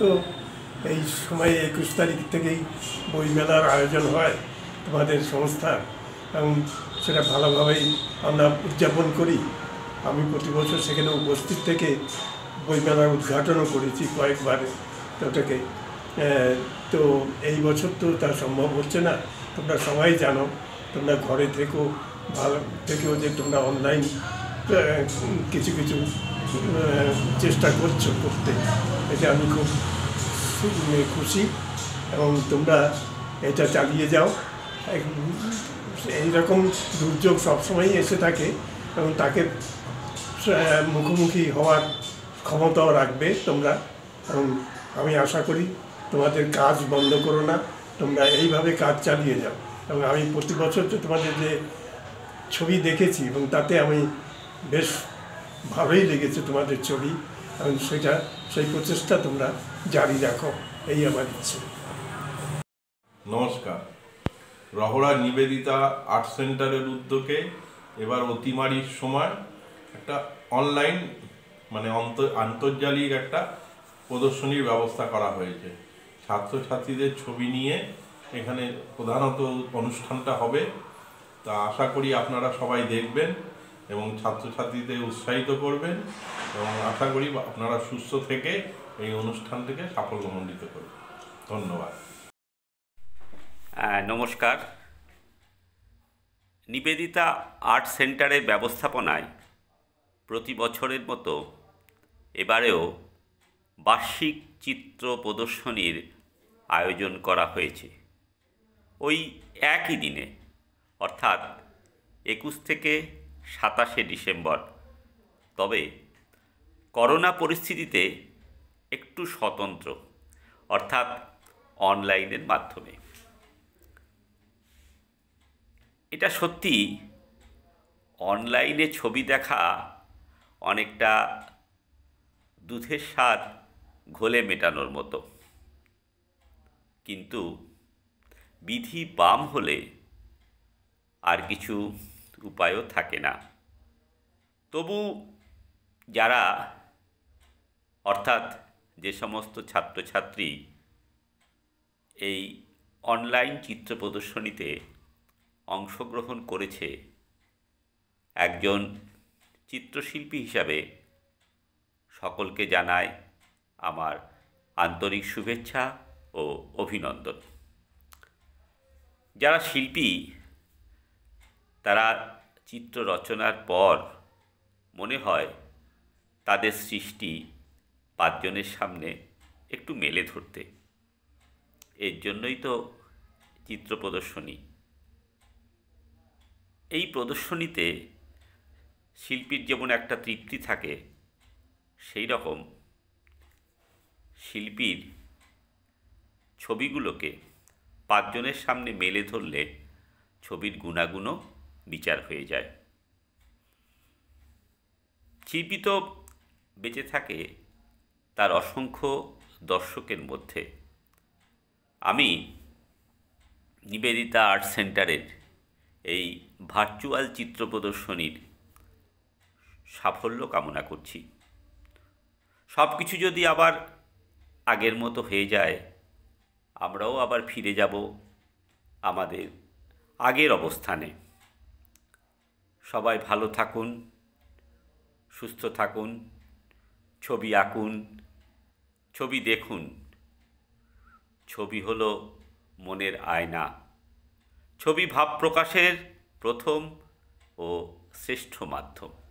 তো এই সময়ে একুশ তারিখ থেকেই বইমেলার আয়োজন হয় তোমাদের সংস্থার এবং সেটা ভালোভাবেই আমরা উদযাপন করি। আমি প্রতি বছর সেখানে উপস্থিত থেকে বইমেলার উদ্ঘাটনও করেছি কয়েকবার ওটাকে। তো এই বছর তো তা সম্ভব হচ্ছে না। তোমরা সবাই জানো, তোমরা ঘরে থেকেও ভালো থেকেও যে তোমরা অনলাইন কিছু কিছু চেষ্টা করছ, করতে। এটা আমি খুব খুশি। এবং তোমরা এটা চালিয়ে যাও। এইরকম দুর্যোগ সবসময়ই এসে থাকে এবং তাকে মুখোমুখি হওয়ার ক্ষমতাও রাখবে তোমরা। এবং আমি আশা করি তোমাদের কাজ বন্ধ করো না। তোমরা এইভাবে কাজ চালিয়ে যাও। এবং আমি প্রতি বছর তোমাদের যে ছবি দেখেছি এবং তাতে আমি বেশ ভালোই লেগেছে তোমাদের ছবি এবং সেটা, সেই প্রচেষ্টা তোমরা জারি রাখো, এই আমার ইচ্ছে। নমস্কার। রহড়া নিবেদিতা আর্ট সেন্টারের উদ্যোগে এবার অতিমারির সময় একটা অনলাইন মানে আন্তর্জালিক একটা প্রদর্শনীর ব্যবস্থা করা হয়েছে। ছাত্রছাত্রীদের ছবি নিয়ে এখানে প্রধানত অনুষ্ঠানটা হবে। তা আশা করি আপনারা সবাই দেখবেন। এবং ছাত্রছাত্রীদের উৎসাহিত করবেন এবং আশা করি আপনারা সুস্থ থেকে এই অনুষ্ঠানটিকে সাফল্যমণ্ডিত করবেন। ধন্যবাদ। নমস্কার। নিবেদিতা আর্ট সেন্টারের ব্যবস্থাপনায় প্রতি বছরের মতো এবারেও বার্ষিক চিত্র প্রদর্শনীর আয়োজন করা হয়েছে। ওই একই দিনে, অর্থাৎ একুশ থেকে সাতাশে ডিসেম্বর। তবে করোনা পরিস্থিতিতে একটু স্বতন্ত্র, অর্থাৎ অনলাইনের মাধ্যমে। এটা সত্যি অনলাইনে ছবি দেখা অনেকটা দুধের স্বাদ ঘোলে মেটানোর মতো। কিন্তু বিধি বাম হলে আর কিছু উপায়ও থাকে না। তবু যারা অর্থাৎ যে সমস্ত ছাত্রছাত্রী এই অনলাইন চিত্র প্রদর্শনীতে অংশগ্রহণ করেছে, একজন চিত্রশিল্পী হিসাবে সকলকে জানায় আমার আন্তরিক শুভেচ্ছা ও অভিনন্দন। যারা শিল্পী তারা চিত্র রচনার পর মনে হয় তাদের সৃষ্টি পাঁচজনের সামনে একটু মেলে ধরতে। এর জন্যই তো চিত্র প্রদর্শনী। এই প্রদর্শনীতে শিল্পীর যেমন একটা তৃপ্তি থাকে, সেই রকম শিল্পীর ছবিগুলোকে পাঁচজনের সামনে মেলে ধরলে ছবির গুণাগুণও বিচার হয়ে যায়। শিল্পী বেঁচে থাকে তার অসংখ্য দর্শকের মধ্যে। আমি নিবেদিতা আর্ট সেন্টারের এই ভার্চুয়াল চিত্র প্রদর্শনীর সাফল্য কামনা করছি। সব কিছু যদি আবার আগের মতো হয়ে যায়, আমরাও আবার ফিরে যাব আমাদের আগের অবস্থানে। সবাই ভালো থাকুন, সুস্থ থাকুন, ছবি আঁকুন, ছবি দেখুন। ছবি হল মনের আয়না। ছবি ভাব প্রকাশের প্রথম ও শ্রেষ্ঠ মাধ্যম।